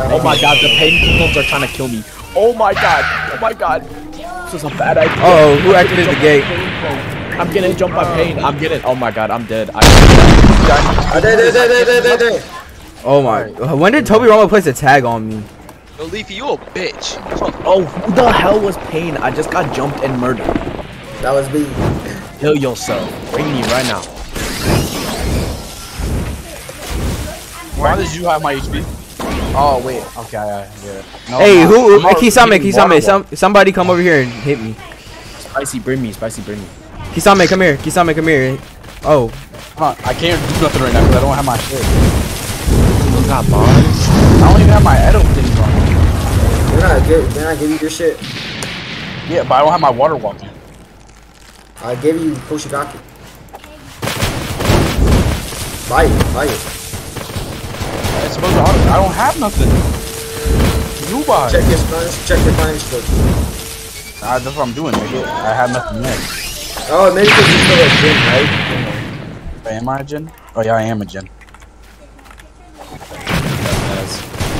Oh my god, the pain clones are trying to kill me. Oh my god. Oh my god. This is a bad idea. Oh, who activated the gate? I'm getting jumped by pain. I'm getting. Oh my god, I'm dead. I, I did, did, did, did, did, did. Oh my. When did Tobirama place a tag on me? Yo, Leafy, you a bitch. oh, who the hell was pain? I just got jumped and murdered. That was me. Kill yourself. Bring me right now. Why did you have my HP? Oh wait, okay, I get it. No, Hey, I'm who? not. I'm Kisame, already Kisame, some, somebody come over here and hit me. Spicy, bring me. Spicy, bring me. Kisame, come here. Kisame, come here. Oh, Hold on, I can't do nothing right now because I don't have my shit. You got bombs? I don't even have my Edo things on. Didn't I give, didn't I give you your shit? Yeah, but I don't have my water walking. I gave you Hoshigaki. Buy it, buy it. It's supposed to I don't have nothing. You buy. Check your Spanish, check your Spanish book. Nah, that's what I'm doing, nigga. I have nothing there. Oh, maybe because you still a gym, right? Am I a gen? Oh yeah, I am a gen.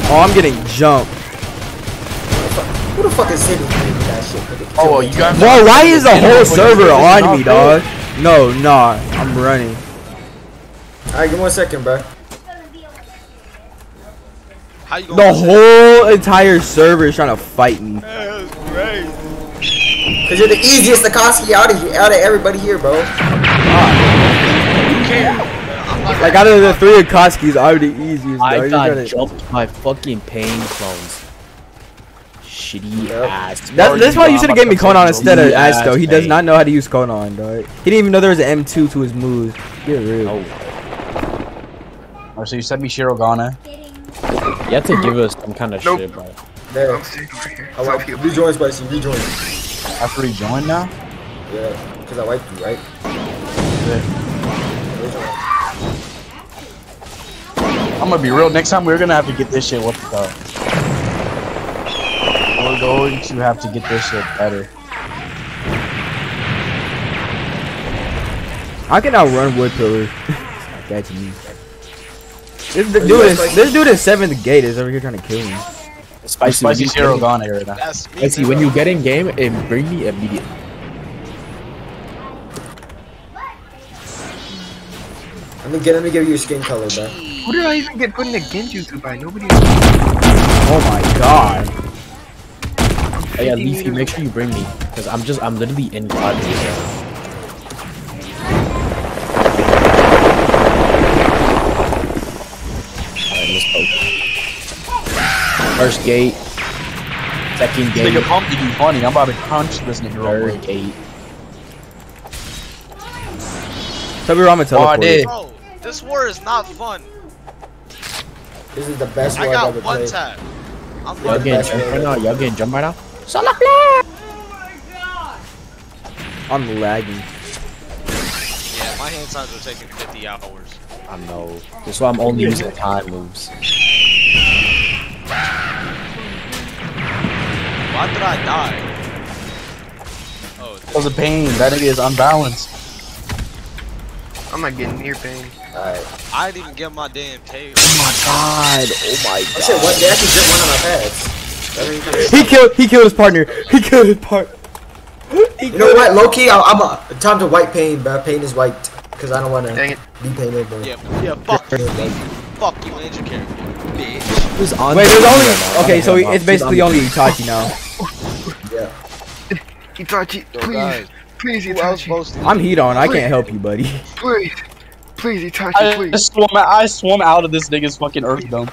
oh, I'm getting jumped. Who the fuck is sitting here with that shit? Oh, well, you guys. Bro, why is the whole server on me, dog? No, nah, I'm running. Alright, give me one second, bro. How you The gonna whole entire server is trying to fight me. That's crazy. Cause you're the easiest Akatsuki out of out of everybody here, bro. You can't. Like out of the three Akatsuki's, I'm the easiest. I dog. You're got jumped by fucking pain clones. Shitty Yep. ass. That's, that's why you should have gave me Konan instead of Yeah, Asco. He it's does not know how to use Konan, dog. He didn't even know there was an M2 to his moves. Get real. Oh, Oh, so you sent me Shirogane. You have to give us some kind of Nope. shit, bro. There. I'm staying over here. I wiped you. Rejoin, Spicy. Rejoin. After he joined now. Yeah, because I wiped you, right? Rejoin. I'm gonna be real. Next time we're gonna have to get this shit. What the fuck? We're going to have to get this shit better. I can outrun Wood Pillar. That's me. This dude is this dude is seventh gate is over here trying to kill me. Spicy, Spicy when you get in- Shirogane right now. That's me. Spicy, when you get in game, and bring me immediately. Let me get. Let me give you your skin color, bro. Who did I even get put in the Genjutsu by? Nobody. Oh my god. Hey, yeah, Leafy, make sure you bring me, cause I'm just, I'm literally in God. First gate. Second This nigga gate. pumped to be funny. I'm about to punch this nigga real Third quick. gate. Tobirama Oh, I did. Bro, this war is not fun. This is the best I war I've got ever one played. tap. I'm Y'all getting jumped right now? Y'all getting jumped right now? I'm lagging. Yeah, my hand signs are taking 50 hours. I know. That's why I'm only using time moves. Why did I die? Oh, That was a pain. That nigga is unbalanced. I'm not getting near pain. Alright. I didn't even get my damn tail. Oh God, oh my I said, what? They actually just one on my pads. That ain't kinda- He killed he killed his partner. He killed his partner. You know what? Loki? I, I'm a time to white pain, bro. Pain is white, because I don't want to Dang it. be painted, bro. Yeah, yeah, fuck you. fuck you and your character. Bitch. Who's on Wait, there's only okay, so it's basically only Itachi now. Yeah. Itachi, Yo, please, guys, please, who else Itachi, I'm Hidan. I can't help you, buddy. please, please, Itachi, I please. I swam out of this nigga's fucking earth dome.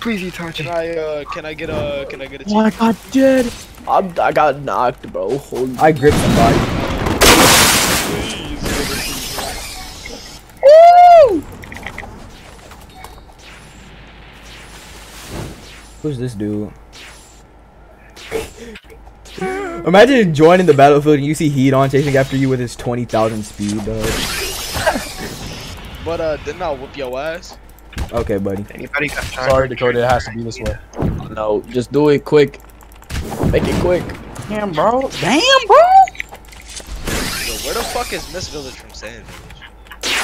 please, Can Itachi. I, uh, can I get a, can I get a Oh my god, dude. I'm, I got knocked, bro. Holy. I gripped somebody. Who's this dude? Imagine joining the battlefield and you see Hidan chasing after you with his 20,000 speed, dog. But, uh, didn't I whoop your ass? Okay, buddy. Anybody got time? Sorry, Dakota. It has to be this way. No, just do it quick. Make it quick. Damn, bro. Damn, bro. Yo, where the fuck is Miss Village from Sand Village?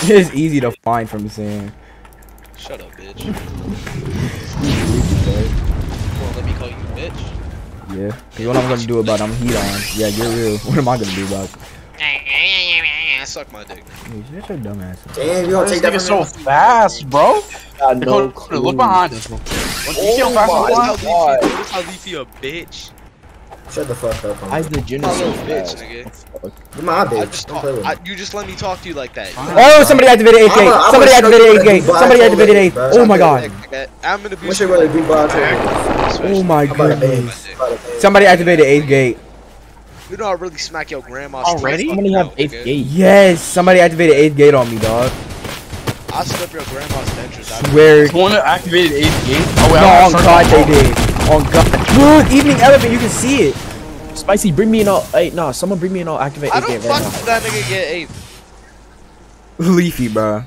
It's easy to find from saying. Shut up, bitch. bitch. Yeah. Cause what I'm gonna do about it, I'm Hidan. Yeah, you're real. What am I gonna do about it? Suck my dick. Hey, Shut your dumb ass. up. Damn, you Why gonna take that nigga so fast, bro? Got no Look, clue. look behind us. Bro. You see how Oh fast my he was? how God. leafy, notice how leafy a bitch. Shut the fuck up. I homie. the My Genesis little bitch, nigga. You're my I bitch. just talk, play with me. I, you just let me talk to you like that. Oh, somebody activated 8th I'm gate. a- I'm Somebody activated straight 8th gate. Somebody activated 8th. bro. Oh my god. I'm gonna be What's your really do Oh my I'm about to bang. goodness. I'm about to bang. Somebody activated 8th gate. You know I really smack your grandma Already? How many have eighth gate? Yes, somebody activated 8th gate on me, dog. I slip your grandma's dentures out. Swear. One that activated 8th gate? Oh, wait, No, I'm on God they did. On God. Look, Evening Elephant, you can see it. Spicy, bring me an all. Hey, nah, someone bring me an all. Activate I don't gate right fuck now. with that nigga get eight. Leafy, bro.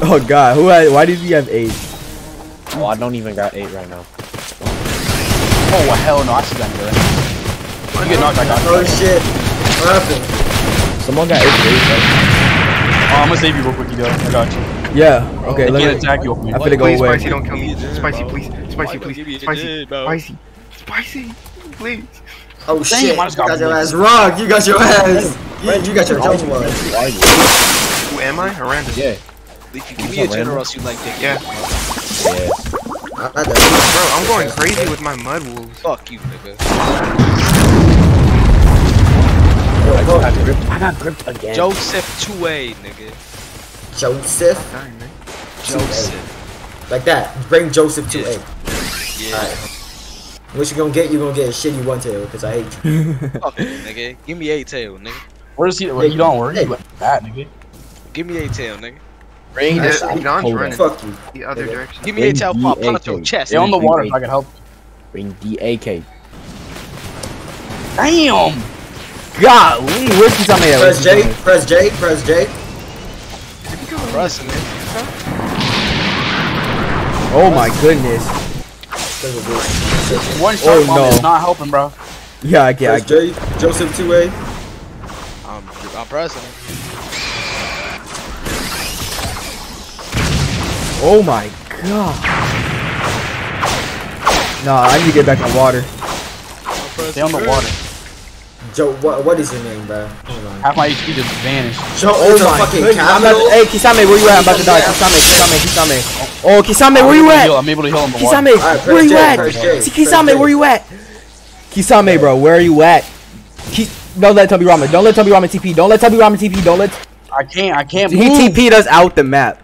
Oh God, who had? Why did he have eight? Oh, I don't even got eight right now. Oh, well, hell no. I see that nigga. You get knocked back out. Oh shit. What happened? Someone got eighth gate. Right? Oh, I'm gonna save you real quick, you do. I got you. Yeah. Okay. They Let can't me. attack you off me. I finna go Please, away. Spicy, don't kill me. Give me a Spicy, please. Bro. Spicy, please. you give me a Spicy, gin, spicy, spicy, please. Oh shit. You I just got got your ass wrong. You got your ass. You, you got your Jones one. Who are you? Who am I? Aranda. Yeah. Leafy, give me a gin or else you like dick. Yeah. Yeah. I, I, Bro, I'm going crazy with my mud wolves. Fuck you, nigga. I got gripped. I got gripped again. Joseph 2A, nigga. Joseph. Joseph. Like that. Bring Joseph to Yeah. A. Yeah. Alright. What you gonna get? You gonna get a shitty one tail because I hate you. Fuck you, nigga. Give me a tail, nigga. Where's he? Where you don't worry. You that nigga. Give me a tail, nigga. Bring Yeah, this. he Don's running. Fuck you. The other direction. Give me a tail. Pop, Bring punch your DAK. chest. Stay on the water if I can help. Bring DAK. Damn! Golly, where's Kisame at? Press Where's J. Kisame? Press J. Press J. Pressing it. Oh my goodness. One Oh, shot bomb no. is not helping, bro. Yeah, I get. I get. J. Joseph 2A. I'm, I'm pressing it. Oh my god. Nah, I need to get back on water. Stay on the water. Joe, what, what is your name, bro? Hold on. Half my HP just vanished. Joe, Oh it's my fucking goodness. I'm about capital. to, hey, Kisame, where you at? I'm about to die. Kisame, Kisame, Kisame. Oh, Kisame, where you I'm able to at? heal- I'm able to heal on the water. Kisame, Alright, where press you J, at? See, Kisame, J. where you at? Kisame, bro, where are you at? Ki- don't let Tubby Ramen. Don't let Tubby Ramen TP. Don't let Tubby Ramen TP. Don't let. I can't. I can't He move. TP'd us out the map.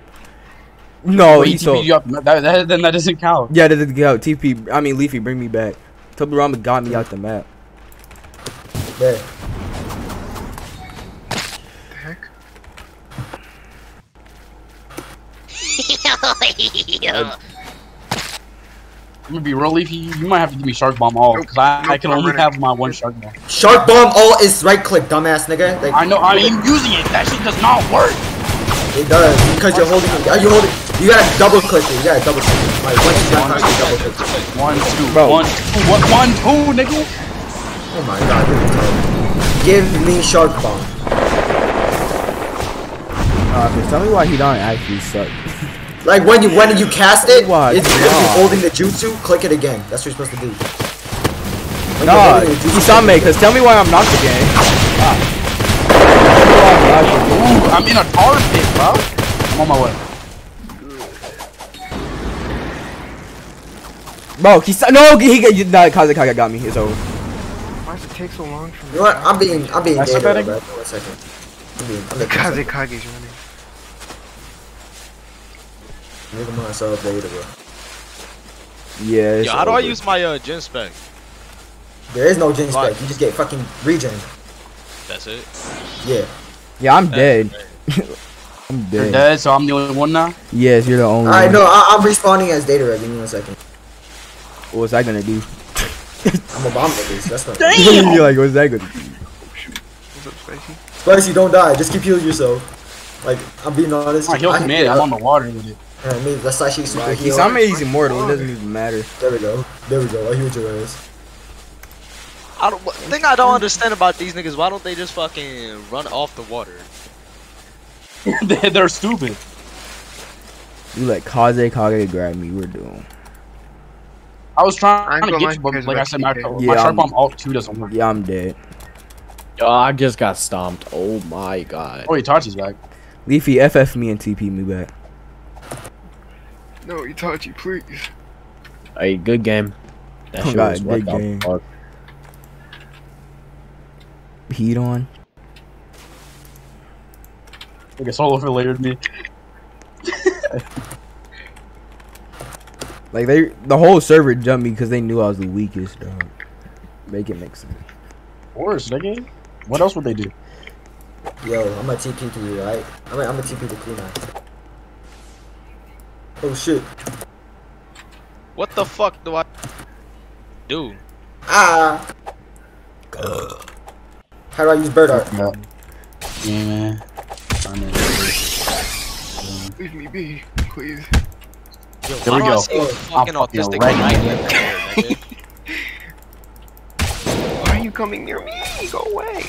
No, Wait, he he so. TP'd you up. That, that, then that doesn't count. Yeah, that did go. TP. I mean, Leafy, bring me back. Tubby Ramen got me out the map. There. The heck? I'm gonna be real leafy. You might have to give me shark bomb all because I, I can I'm only running. have my one shark bomb. Shark bomb all is right click, dumbass nigga. Like, I know. I am using it. That shit does not work. It does because you're holding it. Are you holding? You gotta double click it. You gotta double click it. Like once you got time, you double click it. One, two, Bro. one, two, one, one, two, nigga. Oh my god, you're retarded. Give me shark bomb. Uh, okay, tell me why he don't actually suck. Like when you when you cast it, Why it's if not? holding the jutsu, click it again. That's what you're supposed to do. When you're Nah, holding the jutsu, cause tell me why I'm knocked again. Ah. Tell I'm. Ooh, I'm in a tar pit, bro. I'm on my way. Bro, Kisame, no, he got, you, nah, Kazekage got me. It's over. Why does it take so long for me? You know what? I'm being I'm being That's gay, okay, bro. One second. I'm being I'm being Kazekage's running. Look at myself data, bro. Yeah. it's Yo, how do I use my uh, gen spec? There is no gen Why? spec. You just get fucking regen. That's it. Yeah. Yeah, I'm dead. I'm You're dead. dead, so I'm the only one now. Yes, you're the only Alright, one. no, I, I'm respawning as Deidara. Give me one second. What's that gonna do? I'm a bomb niggas. That's what. you're like, what's that gonna do? What's up, Spicy? Spicy, don't die. Just keep healing yourself. Like I'm being honest. I heal I- command. I'm on the water with it. I mean, that's actually super Like, heal. Kisame is immortal. It doesn't even matter. There we go. There we go. I healed your ass. I don't. The thing I don't understand about these niggas, why don't they just fucking run off the water? They- They're stupid. You let Kazekage grab me. We're doing. I was trying I ain't to get you, but like I said, my, Yeah, my sharp I'm- bomb alt two doesn't work. Yeah, I'm dead. Yo, I just got stomped. Oh my god. Oh, Itachi's back. Leafy, FF me and TP me back. No, Itachi, please. Hey, good game. That Oh shit God, was what good the game. fuck? Hidan. Like a solo for later me. Like they, the whole server jumped me because they knew I was the weakest. Dog. Make it make sense. Worse, nigga. What else would they do? Yo, I'm a TP to you, right? I'm a, I'm a TP to Kuna. Oh shit. What the fuck do I do? Ah! How do I use bird art? Yeah, man. Trying Leave me be, please. Yo, There why we do I go. see a I'm fucking fucking autistic ready. nightmare there. Why are you coming near me? Go away.